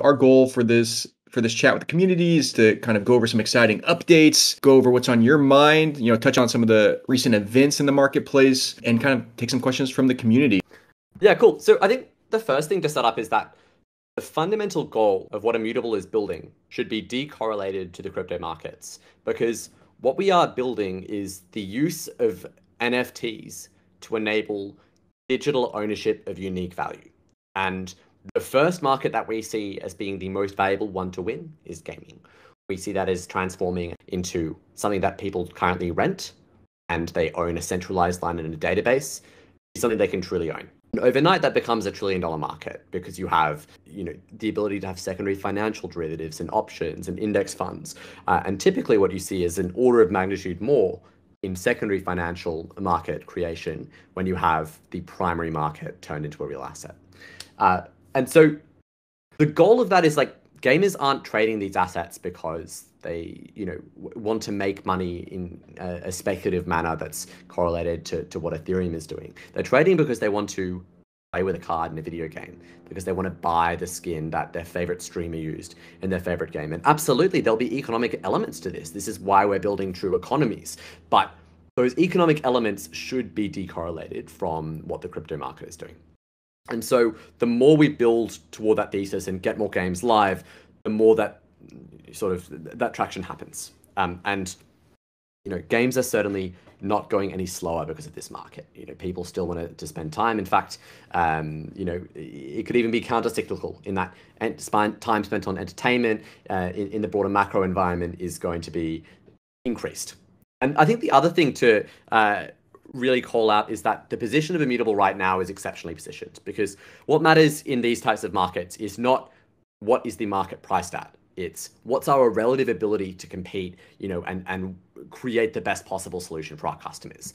Our goal for this for this chat with the community is to kind of go over some exciting updates, go over what's on your mind, you know, touch on some of the recent events in the marketplace, and kind of take some questions from the community. Yeah, cool. So I think the first thing to set up is that the fundamental goal of what Immutable is building should be decorrelated to the crypto markets because what we are building is the use of NFTs to enable digital ownership of unique value. And the first market that we see as being the most valuable one to win is gaming. We see that as transforming into something that people currently rent and they own a centralized line in a database, something they can truly own. And overnight, that becomes a trillion dollar market because you have, you know, the ability to have secondary financial derivatives and options and index funds. Uh, and typically, what you see is an order of magnitude more in secondary financial market creation when you have the primary market turned into a real asset. Uh, and so the goal of that is like gamers aren't trading these assets because they you know want to make money in a, a, speculative manner that's correlated to, to what ethereum is doing. They're trading because they want to play with a card in a video game because they want to buy the skin that their favorite streamer used in their favorite game. And absolutely there'll be economic elements to this. This is why we're building true economies. But those economic elements should be decorrelated from what the crypto market is doing and so the more we build toward that thesis and get more games live, the more that sort of that traction happens. Um, and you know, games are certainly not going any slower because of this market. You know, people still want to, to spend time. In fact, um, you know, it could even be counter-cyclical in that time spent on entertainment uh, in, in the broader macro environment is going to be increased. And I think the other thing to uh, really call out is that the position of Immutable right now is exceptionally positioned because what matters in these types of markets is not what is the market priced at. It's what's our relative ability to compete, you know, and, and create the best possible solution for our customers.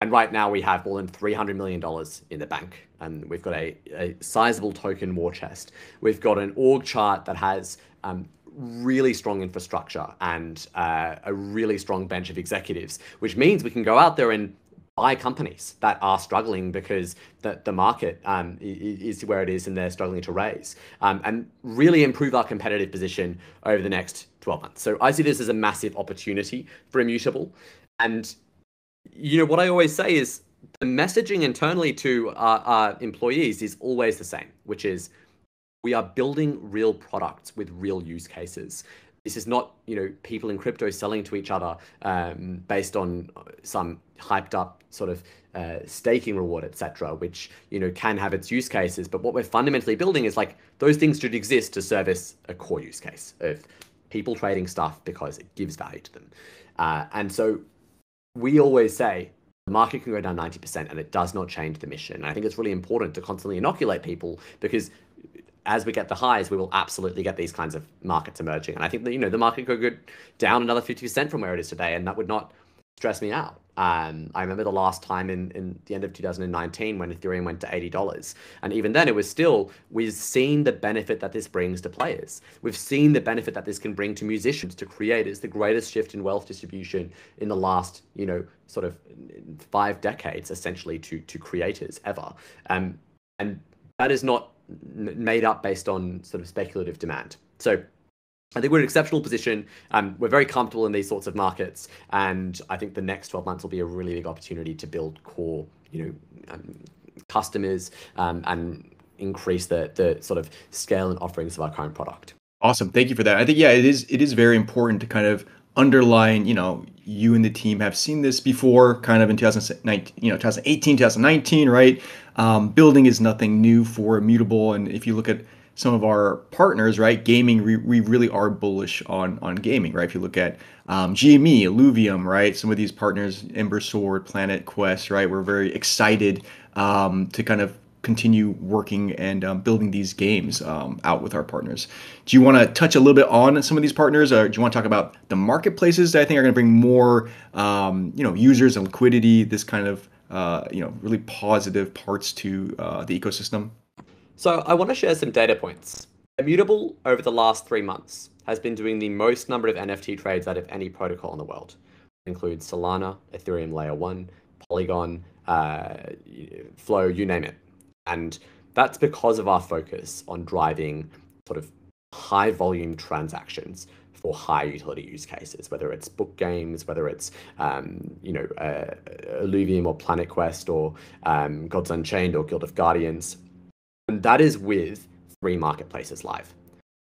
And right now we have more than $300 million in the bank. And we've got a, a sizable token war chest. We've got an org chart that has um, really strong infrastructure and uh, a really strong bench of executives, which means we can go out there and buy companies that are struggling because the, the market um, is where it is and they're struggling to raise um, and really improve our competitive position over the next 12 months. So I see this as a massive opportunity for Immutable. And, you know, what I always say is the messaging internally to our, our employees is always the same, which is we are building real products with real use cases this is not you know people in crypto selling to each other um, based on some hyped up sort of uh, staking reward etc which you know can have its use cases but what we're fundamentally building is like those things should exist to service a core use case of people trading stuff because it gives value to them uh, and so we always say the market can go down 90% and it does not change the mission. And I think it's really important to constantly inoculate people because as we get the highs, we will absolutely get these kinds of markets emerging. And I think that, you know, the market could go down another 50% from where it is today, and that would not stress me out. Um, I remember the last time in, in the end of 2019 when Ethereum went to $80. And even then, it was still, we've seen the benefit that this brings to players. We've seen the benefit that this can bring to musicians, to creators, the greatest shift in wealth distribution in the last, you know, sort of five decades, essentially, to, to creators ever. Um, and that is not made up based on sort of speculative demand. So I think we're in an exceptional position. Um, we're very comfortable in these sorts of markets, and I think the next 12 months will be a really big opportunity to build core, you know, um, customers um, and increase the the sort of scale and offerings of our current product. Awesome, thank you for that. I think yeah, it is it is very important to kind of underline, you know, you and the team have seen this before, kind of in 2019, you know, 2018, 2019, right? Um, building is nothing new for Immutable, and if you look at some of our partners, right, gaming, we, we really are bullish on on gaming, right? If you look at um, GME, Illuvium, right, some of these partners, Ember Sword, Planet Quest, right, we're very excited um, to kind of continue working and um, building these games um, out with our partners. Do you want to touch a little bit on some of these partners, or do you want to talk about the marketplaces that I think are going to bring more, um, you know, users and liquidity, this kind of, uh, you know, really positive parts to uh, the ecosystem? So I want to share some data points. Immutable over the last three months has been doing the most number of NFT trades out of any protocol in the world. It includes Solana, Ethereum Layer One, Polygon, uh, Flow, you name it. And that's because of our focus on driving sort of high volume transactions for high utility use cases, whether it's book games, whether it's um, you know uh, Illuvium or Planet Quest or um, Gods Unchained or Guild of Guardians, and that is with three marketplaces live.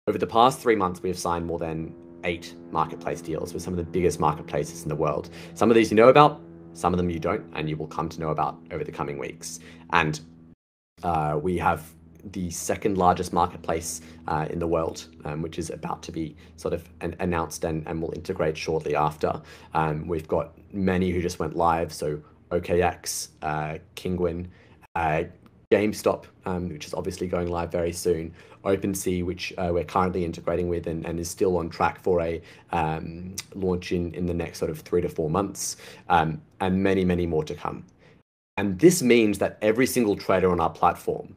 Over the past three months, we have signed more than eight marketplace deals with some of the biggest marketplaces in the world. Some of these you know about, some of them you don't, and you will come to know about over the coming weeks. And uh, we have the second largest marketplace uh, in the world, um, which is about to be sort of an- announced and, and will integrate shortly after. Um, we've got many who just went live, so OKX, uh, Kinguin, uh, GameStop, um, which is obviously going live very soon, OpenSea, which uh, we're currently integrating with and, and is still on track for a um, launch in, in the next sort of three to four months, um, and many, many more to come. And this means that every single trader on our platform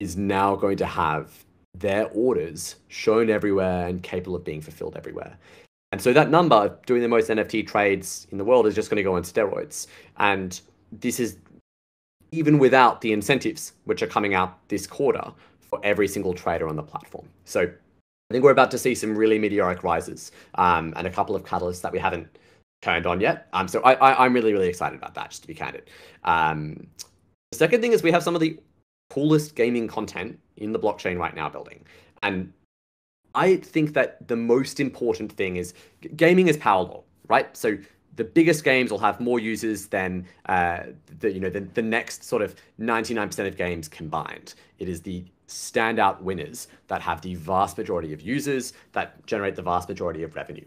is now going to have their orders shown everywhere and capable of being fulfilled everywhere. And so that number, of doing the most NFT trades in the world, is just going to go on steroids. And this is even without the incentives, which are coming out this quarter for every single trader on the platform. So I think we're about to see some really meteoric rises um, and a couple of catalysts that we haven't turned on yet. Um, so I, am really, really excited about that, just to be candid. Um, the second thing is we have some of the coolest gaming content in the blockchain right now building. And I think that the most important thing is gaming is power law, right? So the biggest games will have more users than uh, the you know the, the next sort of 99% of games combined. It is the standout winners that have the vast majority of users that generate the vast majority of revenue.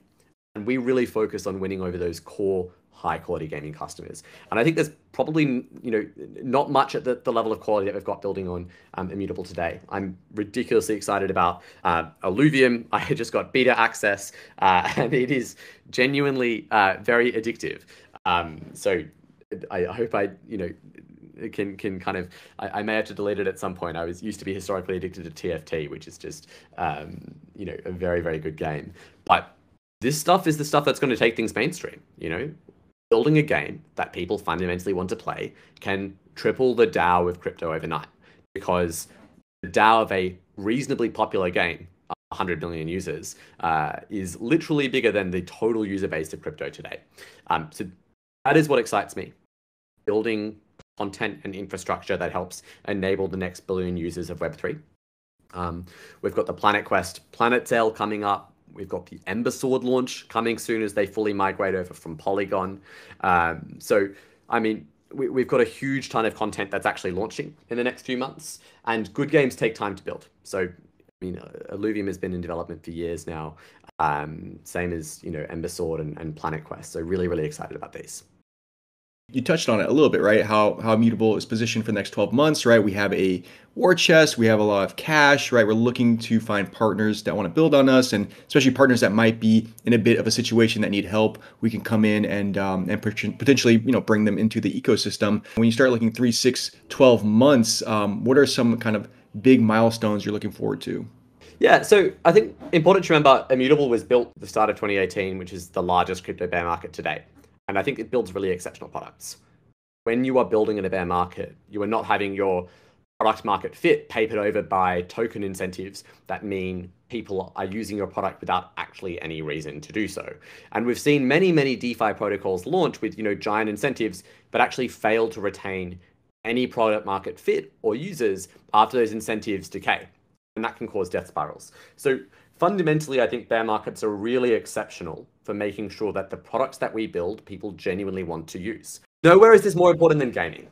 And we really focus on winning over those core high quality gaming customers. And I think there's probably you know not much at the, the level of quality that we've got building on um, Immutable today. I'm ridiculously excited about uh, Illuvium. I just got beta access, uh, and it is genuinely uh, very addictive. Um, so I, I hope I you know can can kind of I, I, may have to delete it at some point. I was used to be historically addicted to TFT, which is just um, you know a very very good game. But this stuff is the stuff that's going to take things mainstream. You know, building a game that people fundamentally want to play can triple the DAU of crypto overnight because the DAU of a reasonably popular game, 100 million users, uh, is literally bigger than the total user base of crypto today. Um, so that is what excites me. Building content and infrastructure that helps enable the next billion users of Web3. Um, we've got the Planet Quest Planet Sale coming up. We've got the Ember Sword launch coming soon as they fully migrate over from Polygon. Um, so, I mean, we, we've got a huge ton of content that's actually launching in the next few months, and good games take time to build. So, I mean, Illuvium has been in development for years now, um, same as you know Ember Sword and, and Planet Quest. So, really, really excited about these you touched on it a little bit, right? How how Immutable is positioned for the next 12 months, right? We have a war chest, we have a lot of cash, right? We're looking to find partners that want to build on us, and especially partners that might be in a bit of a situation that need help. We can come in and um, and potentially you know bring them into the ecosystem. When you start looking three, six, 12 months, um, what are some kind of big milestones you're looking forward to? Yeah, so I think important to remember, Immutable was built the start of 2018, which is the largest crypto bear market today. And I think it builds really exceptional products. When you are building in a bear market, you are not having your product market fit papered over by token incentives that mean people are using your product without actually any reason to do so. And we've seen many, many DeFi protocols launch with, you know, giant incentives, but actually fail to retain any product market fit or users after those incentives decay. And that can cause death spirals. So fundamentally, I think bear markets are really exceptional for making sure that the products that we build, people genuinely want to use. Nowhere is this more important than gaming.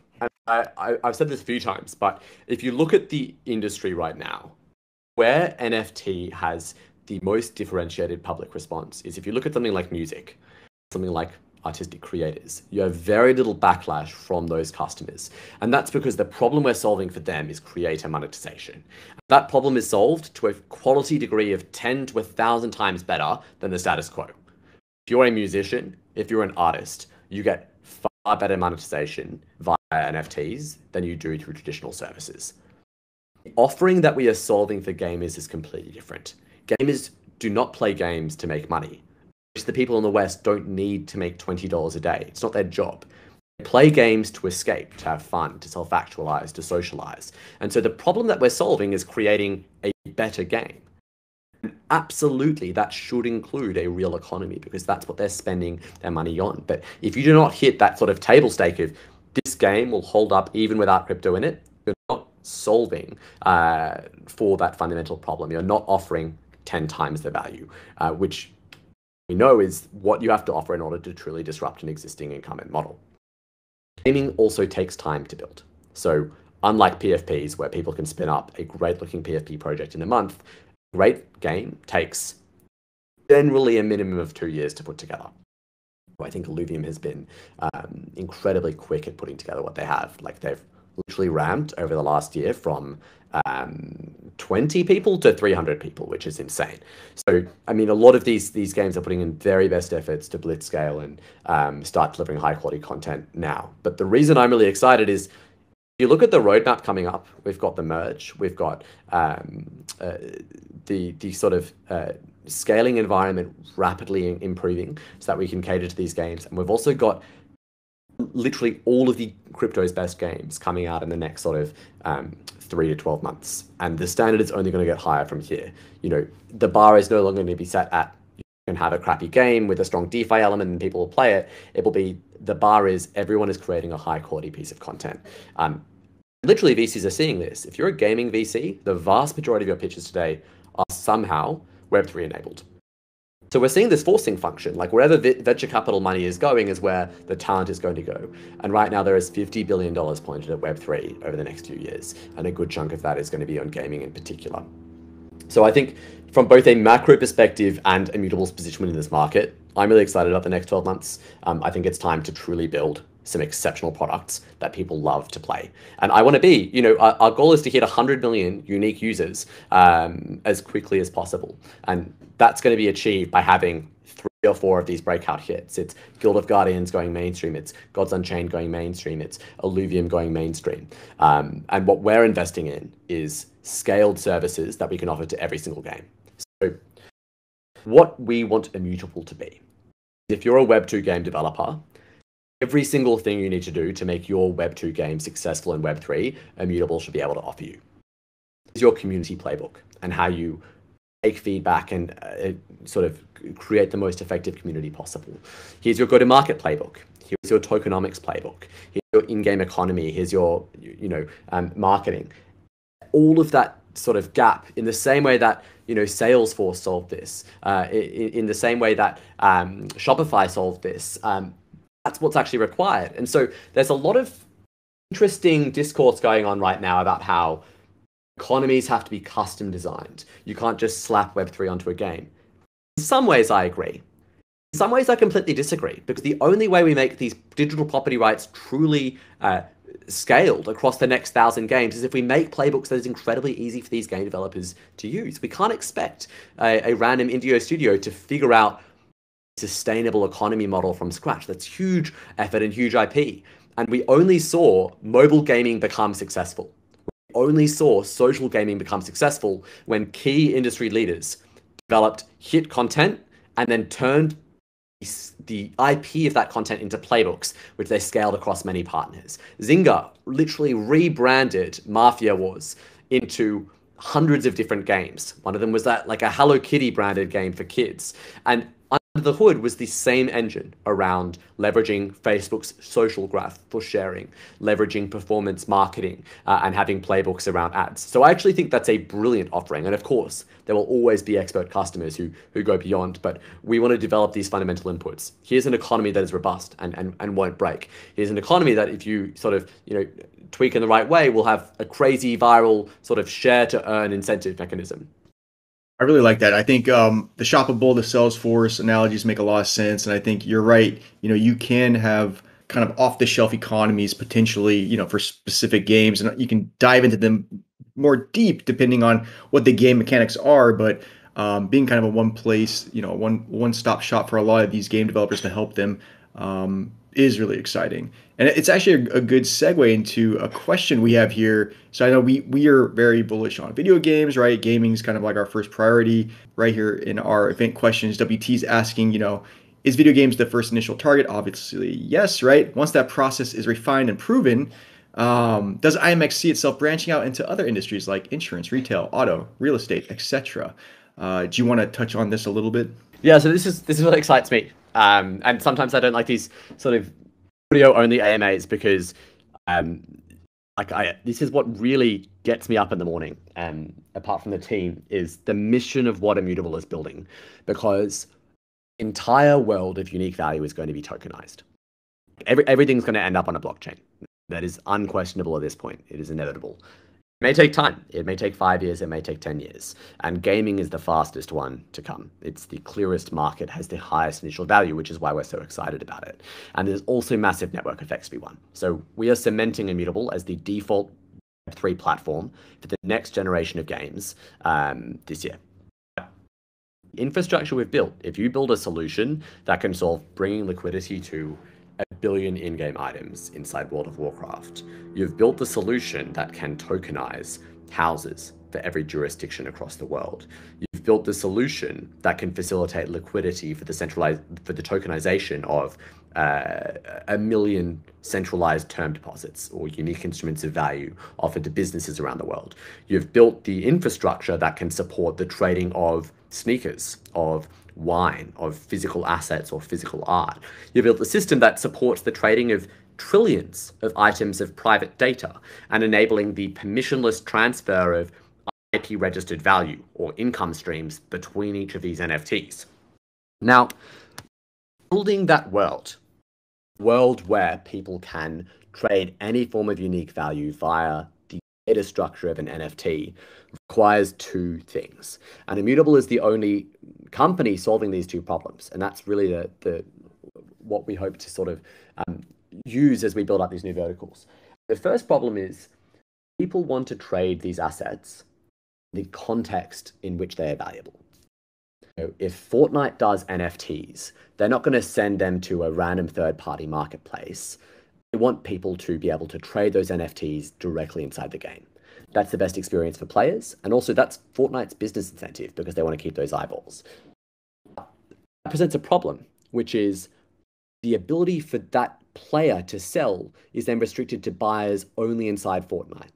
I, I've said this a few times, but if you look at the industry right now, where NFT has the most differentiated public response is if you look at something like music, something like artistic creators. You have very little backlash from those customers. And that's because the problem we're solving for them is creator monetization. That problem is solved to a quality degree of 10 to 1,000 times better than the status quo. If you're a musician, if you're an artist, you get far better monetization via NFTs than you do through traditional services. The offering that we are solving for gamers is completely different. Gamers do not play games to make money the people in the West don't need to make $20 a day. It's not their job. They play games to escape, to have fun, to self actualize, to socialize. And so the problem that we're solving is creating a better game. absolutely that should include a real economy because that's what they're spending their money on. But if you do not hit that sort of table stake of this game will hold up even without crypto in it, you're not solving uh, for that fundamental problem. You're not offering 10 times the value, uh, which we know is what you have to offer in order to truly disrupt an existing incumbent model. Gaming also takes time to build. So unlike PFPs, where people can spin up a great looking PFP project in a month, a great game takes generally a minimum of two years to put together. I think Illuvium has been um, incredibly quick at putting together what they have. Like they've literally ramped over the last year from um, 20 people to 300 people, which is insane. So, I mean, a lot of these these games are putting in very best efforts to blitz scale and um, start delivering high quality content now. But the reason I'm really excited is you look at the roadmap coming up, we've got the merge, we've got um, uh, the the sort of uh, scaling environment rapidly improving so that we can cater to these games, and we've also got literally all of the crypto's best games coming out in the next sort of um, three to 12 months. And the standard is only going to get higher from here. You know, the bar is no longer going to be set at you can have a crappy game with a strong DeFi element and people will play it. It will be the bar is everyone is creating a high quality piece of content. Um, literally, VCs are seeing this. If you're a gaming VC, the vast majority of your pitches today are somehow Web3 enabled. So we're seeing this forcing function, like wherever venture capital money is going is where the talent is going to go. And right now there is $50 billion pointed at Web3 over the next few years. And a good chunk of that is going to be on gaming in particular. So I think from both a macro perspective and Immutable's position in this market, I'm really excited about the next 12 months. Um, I think it's time to truly build some exceptional products that people love to play. And I want to be, you know, our, our, goal is to hit 100 million unique users um, as quickly as possible. And that's going to be achieved by having three or four of these breakout hits. It's Guild of Guardians going mainstream. It's Gods Unchained going mainstream. It's Illuvium going mainstream. Um, and what we're investing in is scaled services that we can offer to every single game. So what we want Immutable to be. If you're a Web2 game developer, every single thing you need to do to make your Web2 game successful in Web3, Immutable should be able to offer you. Is your community playbook and how you take feedback and uh, sort of create the most effective community possible. Here's your go-to-market playbook. Here's your tokenomics playbook. Here's your in-game economy. Here's your you know um, marketing. All of that sort of gap in the same way that you know Salesforce solved this, uh, in, in, the same way that um, Shopify solved this. Um, that's what's actually required. And so there's a lot of interesting discourse going on right now about how economies have to be custom designed. You can't just slap Web3 onto a game. In some ways, I agree. In some ways, I completely disagree because the only way we make these digital property rights truly uh, scaled across the next thousand games is if we make playbooks that is incredibly easy for these game developers to use. We can't expect a, a random Indio studio to figure out sustainable economy model from scratch. That's huge effort and huge IP. And we only saw mobile gaming become successful. We only saw social gaming become successful when key industry leaders developed hit content and then turned the IP of that content into playbooks, which they scaled across many partners. Zynga literally rebranded Mafia Wars into hundreds of different games. One of them was that like a Hello Kitty branded game for kids. And under the hood was the same engine around leveraging Facebook's social graph for sharing, leveraging performance marketing, uh, and having playbooks around ads. So I actually think that's a brilliant offering. And of course, there will always be expert customers who, who go beyond, but we want to develop these fundamental inputs. Here's an economy that is robust and, and, and won't break. Here's an economy that if you sort of, you know, tweak in the right way, will have a crazy viral sort of share to earn incentive mechanism. I really like that. I think um, the Shopify, the Salesforce analogies make a lot of sense, and I think you're right. You know, you can have kind of off the shelf economies potentially, you know, for specific games, and you can dive into them more deep depending on what the game mechanics are. But um, being kind of a one place, you know, one one stop shop for a lot of these game developers to help them um, is really exciting. And it's actually a, a, good segue into a question we have here. So I know we we are very bullish on video games, right? Gaming is kind of like our first priority right here in our event questions. WT's asking, you know, is video games the first initial target? Obviously, yes, right? Once that process is refined and proven, um, does IMX see itself branching out into other industries like insurance, retail, auto, real estate, etc.? Uh, do you want to touch on this a little bit? Yeah, so this is this is what excites me. Um, and sometimes I don't like these sort of audio only AMAs because um, like I this is what really gets me up in the morning. Um, apart from the team, is the mission of what Immutable is building, because entire world of unique value is going to be tokenized. Every, everything's going to end up on a blockchain. That is unquestionable at this point. It is inevitable. May take time. It may take five years. It may take 10 years. And gaming is the fastest one to come. It's the clearest market, has the highest initial value, which is why we're so excited about it. And there's also massive network effects be won. So we are cementing Immutable as the default Web3 platform for the next generation of games um, this year infrastructure we've built, if you build a solution that can solve bringing liquidity to billion in-game items inside World of Warcraft. You've built the solution that can tokenize houses for every jurisdiction across the world. You've built the solution that can facilitate liquidity for the centralized for the tokenization of uh, a million centralized term deposits or unique instruments of value offered to businesses around the world. You've built the infrastructure that can support the trading of sneakers, of wine, of physical assets or physical art. You built a system that supports the trading of trillions of items of private data and enabling the permissionless transfer of IP registered value or income streams between each of these NFTs. Now, building that world, world where people can trade any form of unique value via data structure of an NFT requires two things. And Immutable is the only company solving these two problems. And that's really the, the what we hope to sort of um, use as we build up these new verticals. The first problem is people want to trade these assets in the context in which they are valuable. Know, if Fortnite does NFTs, they're not going to send them to a random third party marketplace. They want people to be able to trade those NFTs directly inside the game. That's the best experience for players. And also, that's Fortnite's business incentive because they want to keep those eyeballs. That presents a problem, which is the ability for that player to sell is then restricted to buyers only inside Fortnite.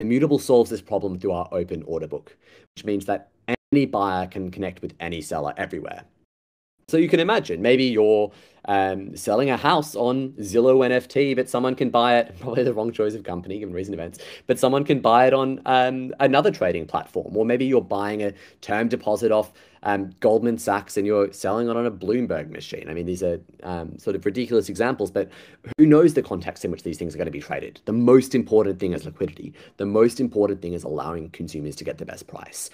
Immutable solves this problem through our open order book, which means that any buyer can connect with any seller everywhere. So you can imagine maybe you're um, selling a house on Zillow NFT, but someone can buy it. Probably the wrong choice of company given recent events, but someone can buy it on um, another trading platform, or maybe you're buying a term deposit off um, Goldman Sachs and you're selling it on a Bloomberg machine. I mean, these are um, sort of ridiculous examples, but who knows the context in which these things are going to be traded? The most important thing is liquidity. The most important thing is allowing consumers to get the best price.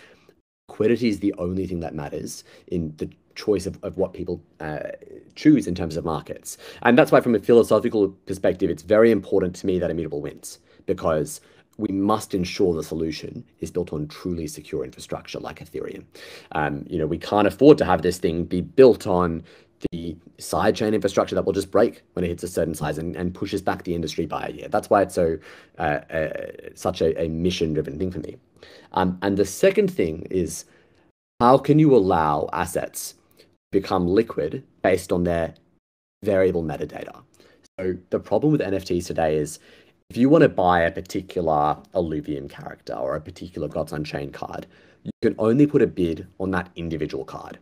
Liquidity is the only thing that matters in the choice of, of what people uh, choose in terms of markets. And that's why, from a philosophical perspective, it's very important to me that Immutable wins because we must ensure the solution is built on truly secure infrastructure like Ethereum. Um, you know, we can't afford to have this thing be built on the sidechain infrastructure that will just break when it hits a certain size and, and pushes back the industry by a year. That's why it's so uh, uh, such a, a mission-driven thing for me. Um, and the second thing is how can you allow assets become liquid based on their variable metadata. So the problem with NFTs today is if you want to buy a particular Illuvium character or a particular Gods Unchained card, you can only put a bid on that individual card,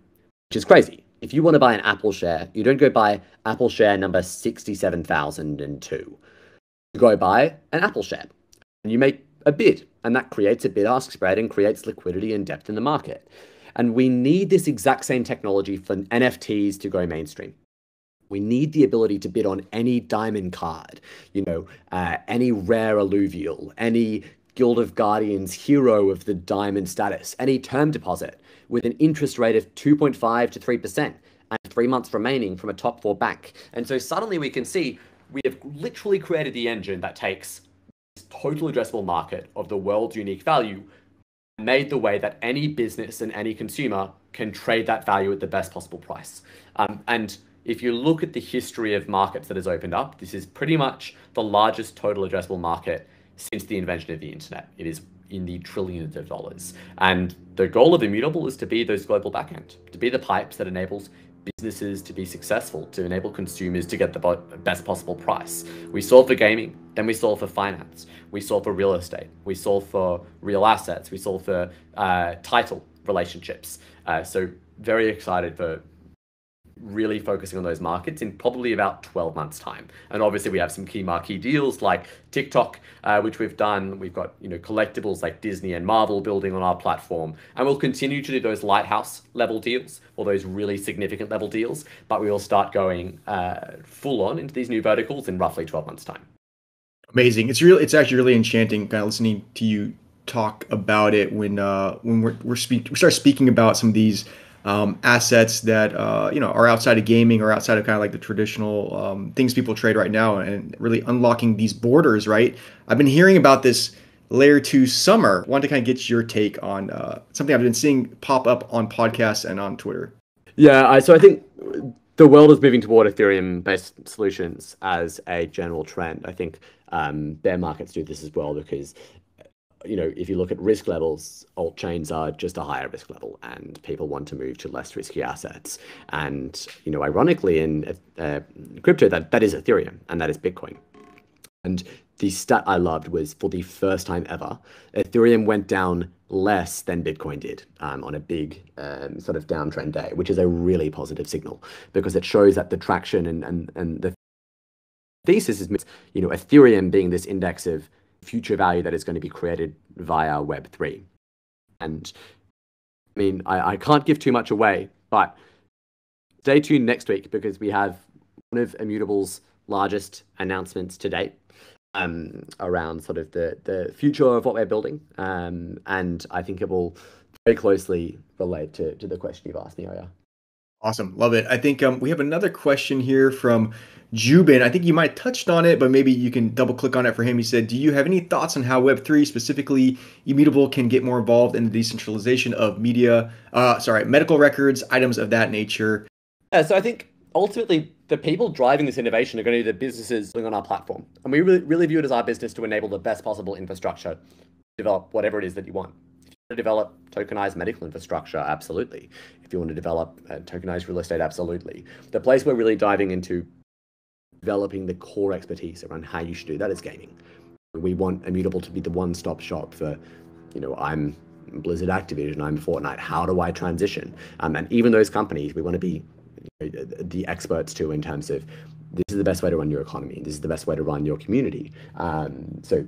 which is crazy. If you want to buy an Apple share, you don't go buy Apple share number 67,002. You go buy an Apple share and you make a bid, and that creates a bid ask spread and creates liquidity and depth in the market. And we need this exact same technology for NFTs to go mainstream. We need the ability to bid on any diamond card, you know, uh, any rare Illuvial, any Guild of Guardians hero of the diamond status, any term deposit with an interest rate of 2.5 to 3% and three months remaining from a top four bank. And so suddenly we can see we have literally created the engine that takes this total addressable market of the world's unique value made the way that any business and any consumer can trade that value at the best possible price. Um, and if you look at the history of markets that has opened up, this is pretty much the largest total addressable market since the invention of the internet. It is in the trillions of dollars. And the goal of Immutable is to be those global backend, to be the pipes that enables businesses to be successful, to enable consumers to get the best possible price. We solve for gaming, then we solve for finance, we solve for real estate, we solve for real assets, we solve for uh, title, relationships. Uh, so very excited for really focusing on those markets in probably about 12 months time. And obviously we have some key marquee deals like tiktok uh, which we've done. We've got you know collectibles like disney and marvel building on our platform. And we'll continue to do those lighthouse level deals or those really significant level deals. But we will start going uh, full on into these new verticals in roughly 12 months time. Amazing. It's real it's actually really enchanting kind of listening to you talk about it when uh when we're, we're we start speaking about some of these um, assets that uh, you know are outside of gaming or outside of kind of like the traditional um, things people trade right now, and really unlocking these borders. Right, I've been hearing about this layer two summer. Want to kind of get your take on uh, something I've been seeing pop up on podcasts and on Twitter. Yeah, I, so I think the world is moving toward Ethereum-based solutions as a general trend. I think um, bear markets do this as well because you know, if you look at risk levels, alt chains are just a higher risk level, and people want to move to less risky assets. And you know, ironically, in uh, crypto, that that is Ethereum and that is Bitcoin. And the stat I loved was for the first time ever, Ethereum went down less than Bitcoin did um, on a big um, sort of downtrend day, which is a really positive signal because it shows that the traction and and and the thesis is, you know, Ethereum being this index of future value that is going to be created via Web3. And I mean, I, I can't give too much away, but stay tuned next week because we have one of Immutable's largest announcements to date um, around sort of the, the future of what we're building. Um, and I think it will very closely relate to, to the question you've asked me, Arya. Awesome. Love it. I think um, we have another question here from Jubin. I think you might touched on it, but maybe you can double click on it for him. He said, Do you have any thoughts on how Web3, specifically Immutable, can get more involved in the decentralization of media, uh, sorry, medical records, items of that nature? Yeah, so I think ultimately the people driving this innovation are going to be the businesses on our platform. And we really, really view it as our business to enable the best possible infrastructure develop whatever it is that you want. If you want to develop tokenized medical infrastructure, absolutely. If you want to develop uh, tokenized real estate, absolutely. The place we're really diving into developing the core expertise around how you should do that is gaming. We want Immutable to be the one-stop shop for, you know, I'm Blizzard Activision, I'm Fortnite. How do I transition? Um, and even those companies, we want to be you know, the experts too in terms of this is the best way to run your economy. This is the best way to run your community. Um, so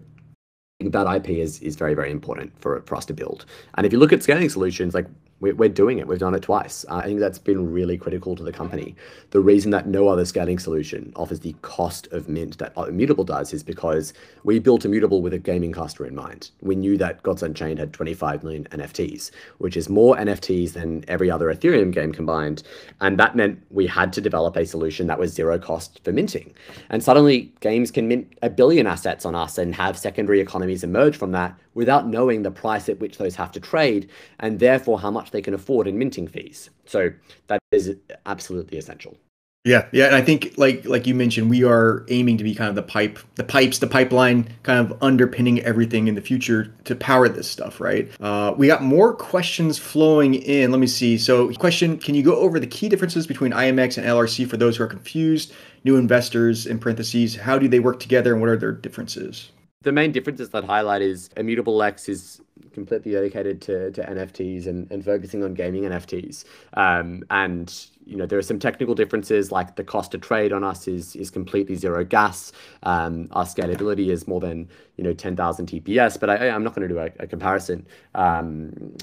that IP is is very very important for for us to build. And if you look at scaling solutions, like we're, doing it. We've done it twice. Uh, I think that's been really critical to the company. The reason that no other scaling solution offers the cost of mint that Immutable does is because we built Immutable with a gaming customer in mind. We knew that Gods Unchained had 25 million NFTs, which is more NFTs than every other Ethereum game combined. And that meant we had to develop a solution that was zero cost for minting. And suddenly games can mint a billion assets on us and have secondary economies emerge from that without knowing the price at which those have to trade and therefore how much they can afford in minting fees. So that is absolutely essential. Yeah, yeah, and I think like like you mentioned, we are aiming to be kind of the pipe, the pipes, the pipeline, kind of underpinning everything in the future to power this stuff, right? Uh, we got more questions flowing in. Let me see. So, question: Can you go over the key differences between IMX and LRC for those who are confused? New investors, in parentheses, how do they work together, and what are their differences? The main differences that highlight is Immutable X is completely dedicated to, to NFTs and, and focusing on gaming NFTs. Um, and you know there are some technical differences like the cost to trade on us is is completely zero gas. Um, our scalability is more than you know 10,000 TPS, but I, am not going to do a, a comparison. Um,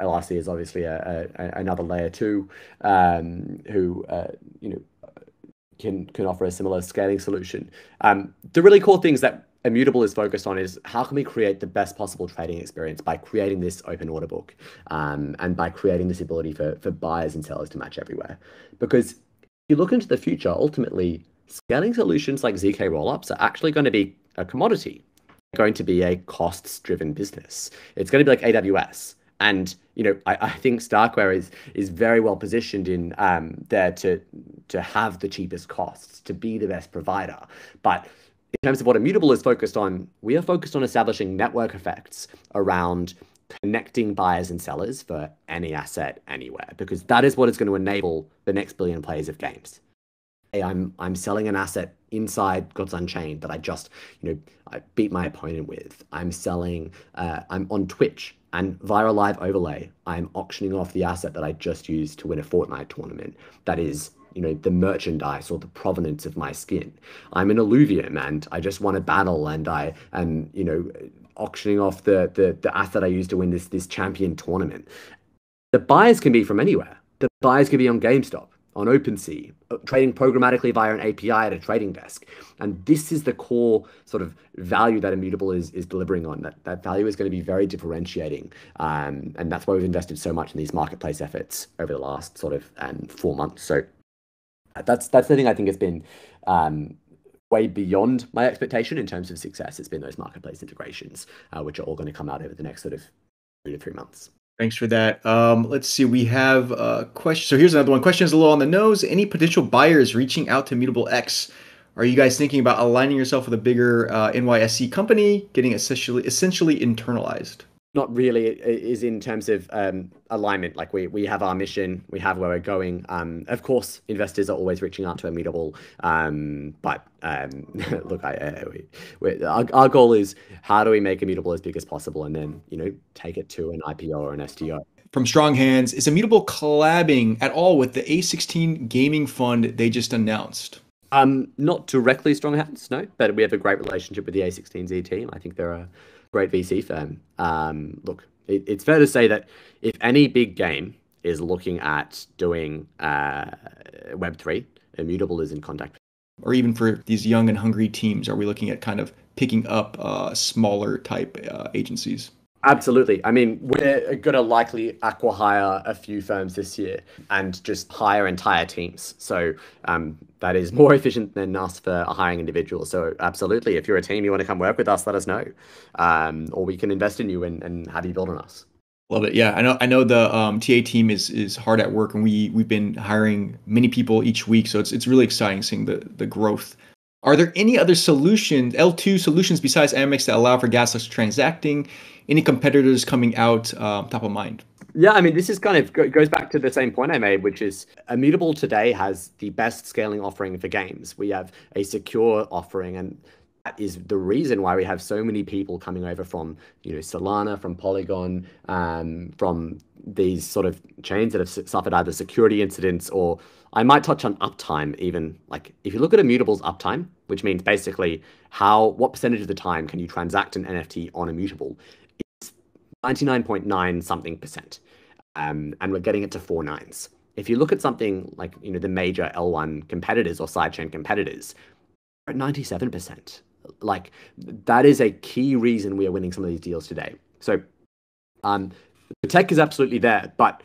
LRC is obviously a, a, another layer two um, who uh, you know can can offer a similar scaling solution. Um, the really cool things that Immutable is focused on is how can we create the best possible trading experience by creating this open order book um, and by creating this ability for, for buyers and sellers to match everywhere. Because if you look into the future, ultimately, scaling solutions like ZK rollups are actually going to be a commodity, going to be a costs driven business. It's going to be like AWS. And you know, I, I think Starkware is is very well positioned in um, there to to have the cheapest costs, to be the best provider. But in terms of what Immutable is focused on, we are focused on establishing network effects around connecting buyers and sellers for any asset anywhere, because that is what is going to enable the next billion players of games. Hey, I'm I'm selling an asset inside Gods Unchained that I just you know I beat my opponent with. I'm selling. Uh, I'm on Twitch And via a live overlay, I'm auctioning off the asset that I just used to win a Fortnite tournament. That is, you know, the merchandise or the provenance of my skin. I'm an Illuvium and I just won a battle and I am, you know, auctioning off the the, the asset I used to win this this champion tournament. The buyers can be from anywhere. The buyers can be on GameStop on OpenSea, uh, trading programmatically via an API at a trading desk. And this is the core sort of value that Immutable is, is delivering on. That, that value is going to be very differentiating. Um, and that's why we've invested so much in these marketplace efforts over the last sort of um, four months. So that's, that's the thing I think has been um, way beyond my expectation in terms of success. It's been those marketplace integrations, uh, which are all going to come out over the next sort of two to three months. Thanks for that. Um, let's see. We have a question. So here's another one. Question is a little on the nose. Any potential buyers reaching out to Immutable X? Are you guys thinking about aligning yourself with a bigger uh, NYSE company, getting essentially essentially internalized? Not really is in terms of um, alignment. Like we we have our mission, we have where we're going. Um, of course, investors are always reaching out to Immutable, um, but um, look, I, uh, we, we, our, our goal is how do we make Immutable as big as possible, and then you know take it to an IPO or an STO. From Strong Hands, is Immutable collabing at all with the A16 gaming fund they just announced? Um, not directly Strong Hands, no, but we have a great relationship with the A16Z team. I think they're a great VC firm. Um, look, it, it's fair to say that if any big game is looking at doing uh, Web3, Immutable is in contact. Or even for these young and hungry teams, are we looking at kind of picking up uh, smaller type uh, agencies? Absolutely. I mean, we're going to likely acquire a few firms this year and just hire entire teams. So um, that is more efficient than us for hiring individuals. So absolutely, if you're a team, you want to come work with us, let us know, um, or we can invest in you and, and have you build on us. Love it. Yeah, I know. I know the um, TA team is is hard at work, and we we've been hiring many people each week. So it's it's really exciting seeing the the growth. Are there any other solutions, L2 solutions besides IMX that allow for gasless transacting? any competitors coming out uh, top of mind? Yeah, I mean, this is kind of goes back to the same point I made, which is Immutable today has the best scaling offering for games. We have a secure offering, and that is the reason why we have so many people coming over from, you know, Solana, from Polygon, um, from these sort of chains that have suffered either security incidents or I might touch on uptime even. Like if you look at Immutable's uptime, which means basically how what percentage of the time can you transact an NFT on Immutable, it's 99.9 something percent. Um, and we're getting it to four nines. If you look at something like you know the major L1 competitors or sidechain competitors, at 97%. Like that is a key reason we are winning some of these deals today. So um, the tech is absolutely there, but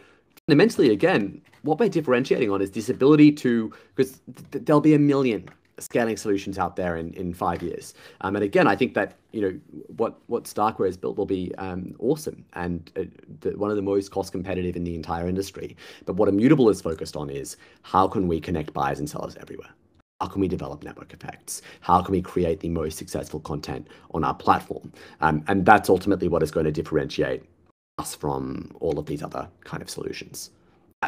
fundamentally, again, what we're differentiating on is this ability to because th- there'll be a million scaling solutions out there in, in five years. Um, and again, I think that you know what what Starkware has built will be um, awesome and uh, the, one of the most cost competitive in the entire industry. But what Immutable is focused on is how can we connect buyers and sellers everywhere. How can we develop network effects? How can we create the most successful content on our platform? Um, and that's ultimately what is going to differentiate us from all of these other kind of solutions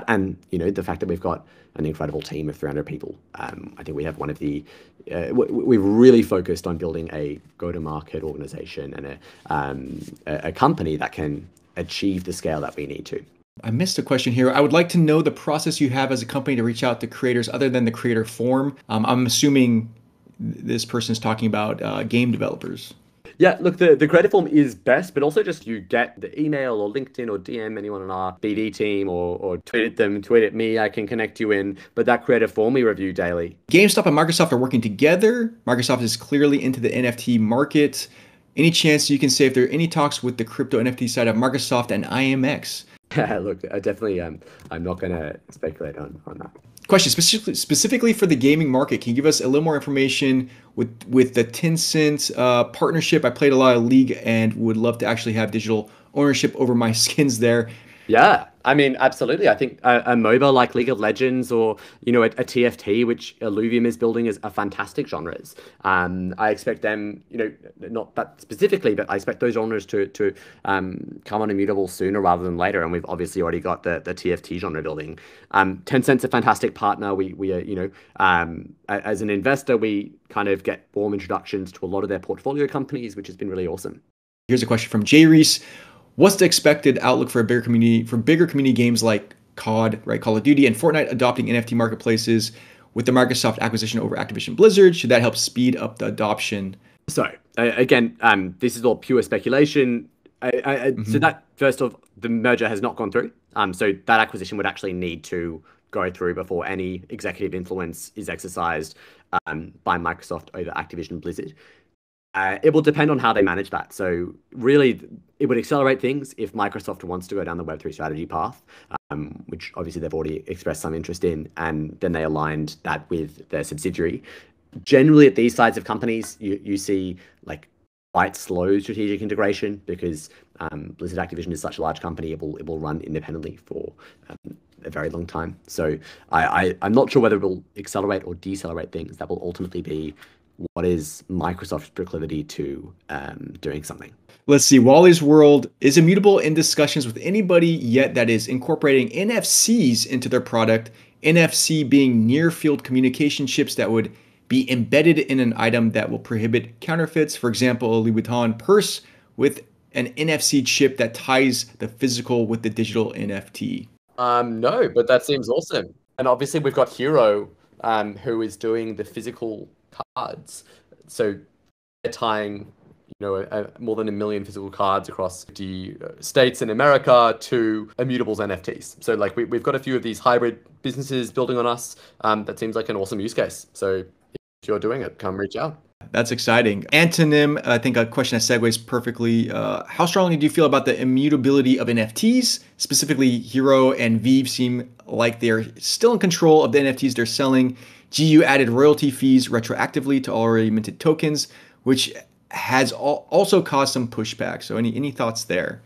and you know the fact that we've got an incredible team of 300 people um, i think we have one of the uh, we've really focused on building a go-to-market organization and a, um, a, a company that can achieve the scale that we need to I missed a question here. I would like to know the process you have as a company to reach out to creators other than the creator form. Um, I'm assuming this person is talking about uh, game developers. Yeah, look, the, the credit form is best, but also just you get the email or LinkedIn or DM anyone on our BD team or, or tweet at them, tweet at me, I can connect you in. But that credit form we review daily. GameStop and Microsoft are working together. Microsoft is clearly into the NFT market. Any chance you can say if there are any talks with the crypto NFT side of Microsoft and IMX? Yeah, look, I definitely um, I'm not going to speculate on, on that. Question specifically specifically for the gaming market. Can you give us a little more information with with the Tencent uh, partnership? I played a lot of League and would love to actually have digital ownership over my skins there. Yeah, I mean, absolutely. I think a, a MOBA like League of Legends or, you know, a, a TFT, which Illuvium is building, is a fantastic genres. Um, I expect them, you know, not that specifically, but I expect those genres to, to um, come on Immutable sooner rather than later. And we've obviously already got the, the TFT genre building. Um, Tencent's a fantastic partner. We, we are, you know, um, as an investor, we kind of get warm introductions to a lot of their portfolio companies, which has been really awesome. Here's a question from Jay Reese. What's the expected outlook for a bigger community for bigger community games like COD, right, Call of Duty, and Fortnite adopting NFT marketplaces with the Microsoft acquisition over Activision Blizzard? Should that help speed up the adoption? So uh, again, um, this is all pure speculation. I, I, mm-hmm. So that first off, the merger has not gone through. Um, so that acquisition would actually need to go through before any executive influence is exercised um, by Microsoft over Activision Blizzard. Uh, it will depend on how they manage that. So really, it would accelerate things if Microsoft wants to go down the Web3 strategy path, um, which obviously they've already expressed some interest in, and then they aligned that with their subsidiary. Generally, at these sides of companies, you, you see like quite slow strategic integration because um, Blizzard Activision is such a large company, it will, it will run independently for um, a very long time. So I, I, I'm not sure whether it will accelerate or decelerate things. That will ultimately be what is Microsoft's proclivity to um, doing something. Let's see. Wally's World is immutable in discussions with anybody yet that is incorporating NFCs into their product. NFC being near field communication chips that would be embedded in an item that will prohibit counterfeits. For example, a Louis Vuitton purse with an NFC chip that ties the physical with the digital NFT. Um, no, but that seems awesome. And obviously, we've got Hero, um, who is doing the physical cards. So they're tying, you know, a, a, more than a million physical cards across the uh, states in America to Immutables NFTs. So like we, we've got a few of these hybrid businesses building on us. Um, that seems like an awesome use case. So if you're doing it, come reach out. That's exciting. Antonym, I think a question that segues perfectly. Uh, how strongly do you feel about the immutability of NFTs? Specifically, Hero and VeVe seem like they're still in control of the NFTs they're selling. GU added royalty fees retroactively to already minted tokens, which has also caused some pushback. So, any any thoughts there?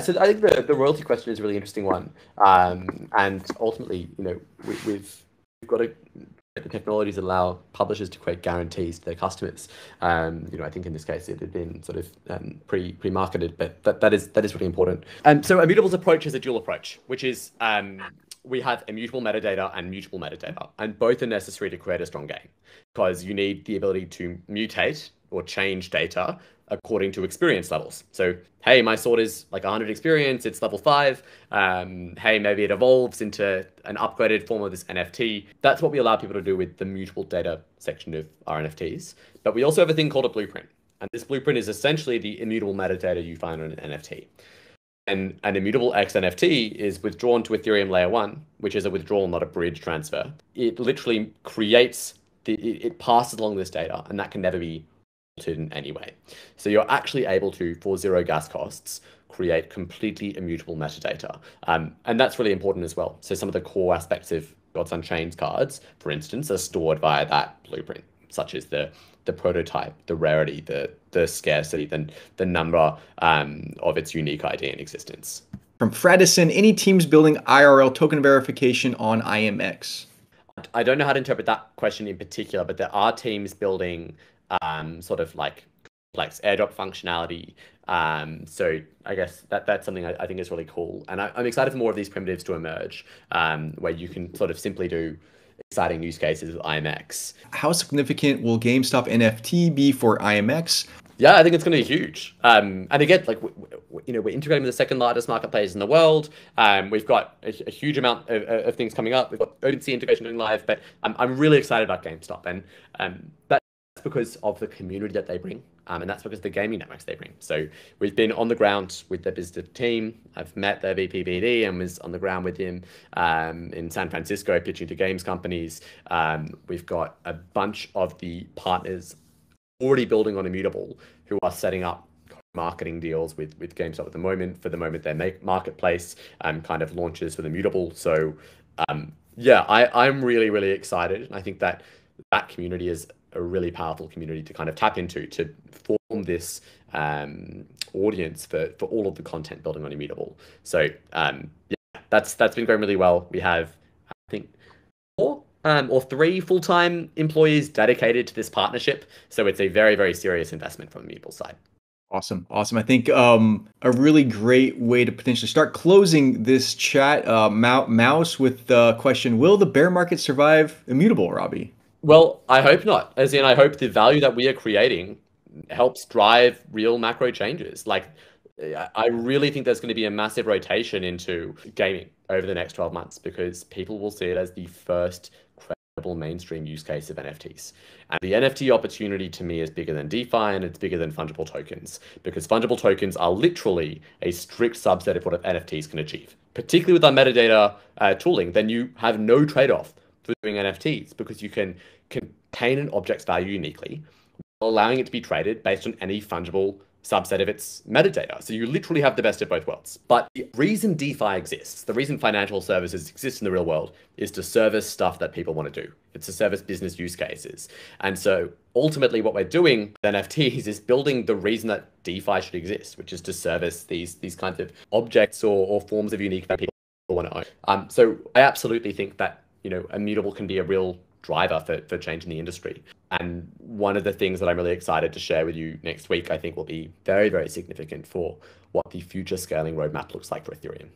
So I think the, the royalty question is a really interesting one, um, and ultimately, you know, we, we've we've got to the technologies allow publishers to create guarantees to their customers. Um, you know, I think in this case it had been sort of um, pre pre marketed, but that, that is that is really important. And um, so Immutable's approach is a dual approach, which is um, we have immutable metadata and mutable metadata, and both are necessary to create a strong game because you need the ability to mutate or change data according to experience levels. So, hey, my sword is like 100 experience, it's level 5. Um, hey, maybe it evolves into an upgraded form of this NFT. That's what we allow people to do with the mutable data section of our NFTs. But we also have a thing called a blueprint. And this blueprint is essentially the immutable metadata you find on an NFT. And an immutable X NFT is withdrawn to Ethereum layer one, which is a withdrawal, not a bridge transfer. It literally creates the, it passes along this data, and that can never be altered in any way. So you're actually able to, for zero gas costs, create completely immutable metadata. Um, and that's really important as well. So some of the core aspects of Gods Unchained cards, for instance, are stored via that blueprint, such as the the prototype, the rarity, the the scarcity, the, the number um, of its unique ID in existence. From Fredison, any teams building IRL token verification on IMX? I don't know how to interpret that question in particular, but there are teams building um, sort of like complex airdrop functionality. Um, so I guess that that's something I, I think is really cool, and I, am excited for more of these primitives to emerge, um, where you can sort of simply do exciting use cases with IMX. How significant will GameStop NFT be for IMX? Yeah, I think it's going to be huge. Um, and again, like you know, we're integrating with the second largest marketplace in the world. Um, we've got a, a huge amount of, of, things coming up. We've got OpenSea integration going live, but I'm, I'm really excited about GameStop, and um, that because of the community that they bring, um, and that's because the gaming networks they bring. So we've been on the ground with the business team. I've met their VPBD and was on the ground with him um, in San Francisco pitching to games companies. Um, we've got a bunch of the partners already building on Immutable who are setting up marketing deals with with GameStop at the moment. For the moment, their make marketplace um, kind of launches for the Immutable. So um, yeah, I, I'm really really excited. And I think that that community is a really powerful community to kind of tap into to form this um, audience for for all of the content building on Immutable. So um, yeah, that's that's been going really well. We have I think four um, or three full time employees dedicated to this partnership. So it's a very very serious investment from the Immutable side. Awesome, awesome. I think um, a really great way to potentially start closing this chat, uh, Mouse, with the question: Will the bear market survive Immutable, Robbie? Well, I hope not. As in, I hope the value that we are creating helps drive real macro changes. Like I really think there's going to be a massive rotation into gaming over the next 12 months because people will see it as the first credible mainstream use case of NFTs. And the NFT opportunity to me is bigger than DeFi and it's bigger than fungible tokens because fungible tokens are literally a strict subset of what NFTs can achieve. Particularly with our metadata uh, tooling, then you have no trade off doing NFTs because you can contain an object's value uniquely, allowing it to be traded based on any fungible subset of its metadata. So you literally have the best of both worlds. But the reason DeFi exists, the reason financial services exist in the real world, is to service stuff that people want to do. It's to service business use cases. And so ultimately what we're doing with NFTs is building the reason that DeFi should exist, which is to service these these kinds of objects or, or forms of unique that people want to own. Um, so I absolutely think that you know immutable can be a real driver for, for change in the industry. And one of the things that I'm really excited to share with you next week, I think will be very, very significant for what the future scaling roadmap looks like for Ethereum.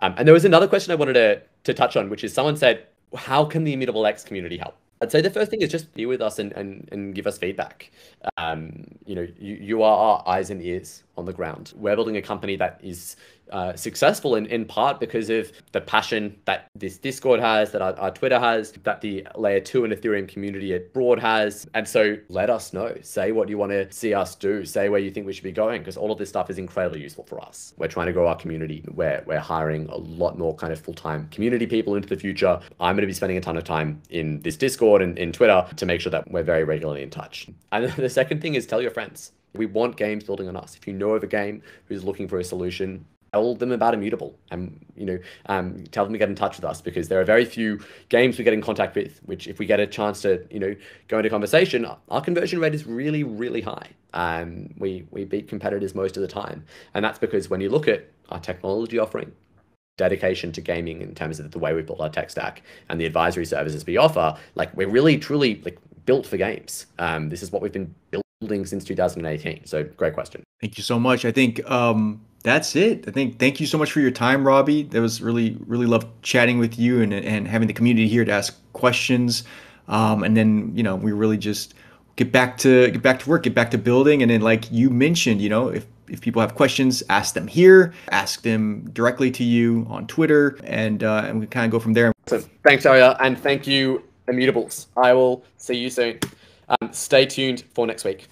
Um, and there was another question I wanted to, to touch on, which is someone said, how can the Immutable X community help? I'd say the first thing is just be with us and, and, and give us feedback. Um, you know, you, you are our eyes and ears on the ground. We're building a company that is uh, successful in, in part because of the passion that this Discord has, that our, our, Twitter has, that the layer two and Ethereum community at Broad has. And so let us know. Say what you want to see us do. Say where you think we should be going, because all of this stuff is incredibly useful for us. We're trying to grow our community. We're, we're hiring a lot more kind of full time community people into the future. I'm going to be spending a ton of time in this Discord and in Twitter to make sure that we're very regularly in touch. And the second thing is tell your friends. We want games building on us. If you know of a game who's looking for a solution, tell them about Immutable and you know um, tell them to get in touch with us because there are very few games we get in contact with which if we get a chance to you know go into conversation our conversion rate is really really high. Um, we we beat competitors most of the time. And that's because when you look at our technology offering dedication to gaming in terms of the way we build our tech stack and the advisory services we offer like we're really truly like built for games. Um, this is what we've been building since 2018 so great question thank you so much i think um that's it. I think thank you so much for your time, Robbie. That was really really loved chatting with you and and having the community here to ask questions. Um, and then you know we really just get back to get back to work, get back to building. And then like you mentioned, you know if if people have questions, ask them here, ask them directly to you on Twitter, and uh, and we kind of go from there. So thanks, Arya, and thank you, Immutables. I will see you soon. Um, stay tuned for next week.